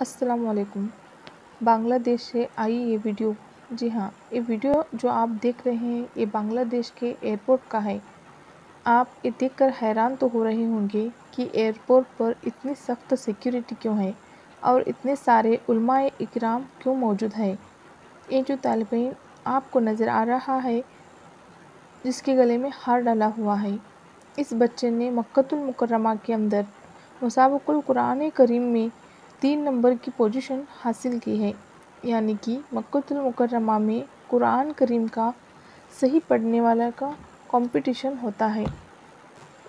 असलकुम बांग्लादेश से आई ये वीडियो। जी हाँ ये वीडियो जो आप देख रहे हैं, ये बांग्लादेश के एयरपोर्ट का है। आप ये देखकर हैरान तो हो रहे होंगे कि एयरपोर्ट पर इतनी सख्त सिक्योरिटी क्यों है और इतने सारे उलमाए इकराम क्यों मौजूद है? ये जो तालब आपको नज़र आ रहा है, जिसके गले में हार डाला हुआ है, इस बच्चे ने मक्तुल मुकर्रमा के अंदर मुसाबकुल कुरान करीम में तीन नंबर की पोजीशन हासिल की है, यानी कि मक्तुल मुकर्रमा में कुरान करीम का सही पढ़ने वाला का कंपटीशन होता है।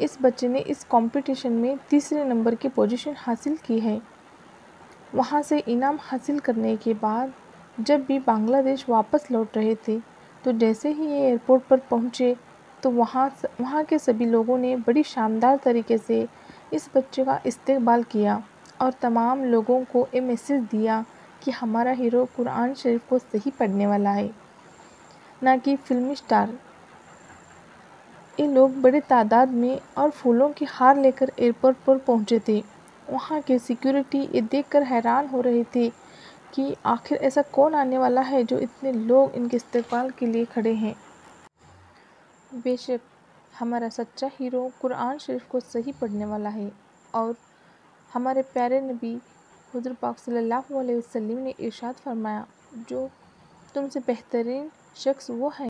इस बच्चे ने इस कंपटीशन में तीसरे नंबर की पोजीशन हासिल की है। वहाँ से इनाम हासिल करने के बाद जब भी बांग्लादेश वापस लौट रहे थे तो जैसे ही ये एयरपोर्ट पर पहुँचे तो वहाँ वहाँ के सभी लोगों ने बड़ी शानदार तरीके से इस बच्चे का इस्तेबाल किया। और तमाम लोगों को ये मैसेज दिया कि हमारा हीरो कुरान शरीफ को सही पढ़ने वाला है, ना कि फिल्मी स्टार ये लोग बड़े तादाद में और फूलों की हार लेकर एयरपोर्ट पर पहुँचे थे। वहाँ के सिक्योरिटी ये देखकर हैरान हो रहे थे कि आखिर ऐसा कौन आने वाला है जो इतने लोग इनके इस्तेमाल के लिए खड़े हैं। बेशक हमारा सच्चा हीरो कुरान शरीफ को सही पढ़ने वाला है और हमारे प्यारे नबी हजर पाक सल्लल्लाहु अलैहि वसल्लम ने इरशाद फरमाया, जो तुमसे बेहतरीन शख्स वो है